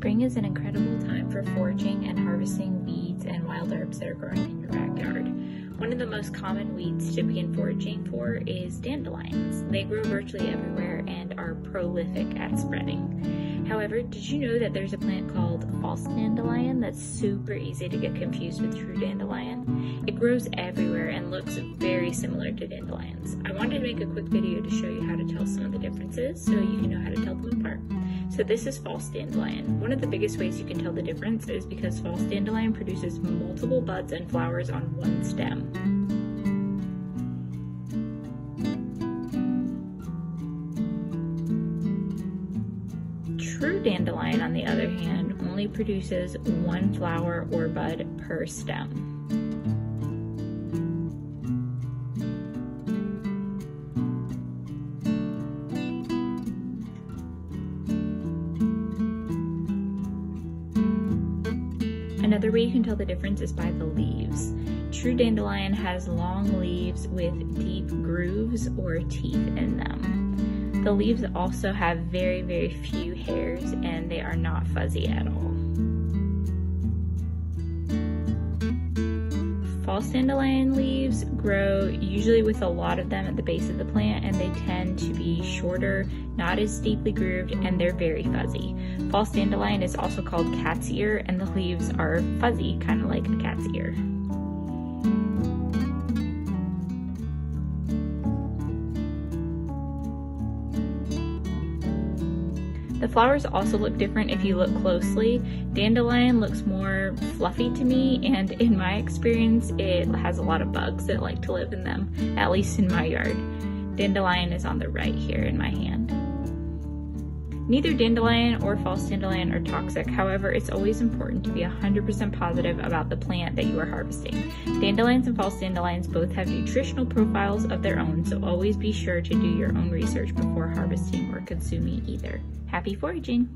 Spring is an incredible time for foraging and harvesting weeds and wild herbs that are growing in your backyard. One of the most common weeds to begin foraging for is dandelions. They grow virtually everywhere and are prolific at spreading. However, did you know that there's a plant called false dandelion that's super easy to get confused with true dandelion? It grows everywhere and looks very similar to dandelions. I wanted to make a quick video to show you how to tell some of the differences so you can know how to tell them apart. So this is false dandelion. One of the biggest ways you can tell the difference is because false dandelion produces multiple buds and flowers on one stem. True dandelion, on the other hand, only produces one flower or bud per stem. Another way you can tell the difference is by the leaves. True dandelion has long leaves with deep grooves or teeth in them. The leaves also have very, very few hairs and they are not fuzzy at all. False dandelion leaves grow usually with a lot of them at the base of the plant and they tend to be shorter, not as deeply grooved, and they're very fuzzy. False dandelion is also called cat's ear and the leaves are fuzzy, kind of like a cat's ear. The flowers also look different if you look closely. Dandelion looks more fluffy to me and in my experience it has a lot of bugs that like to live in them, at least in my yard. Dandelion is on the right here in my hand. Neither dandelion or false dandelion are toxic, however, it's always important to be 100% positive about the plant that you are harvesting. Dandelions and false dandelions both have nutritional profiles of their own, so always be sure to do your own research before harvesting or consuming either. Happy foraging!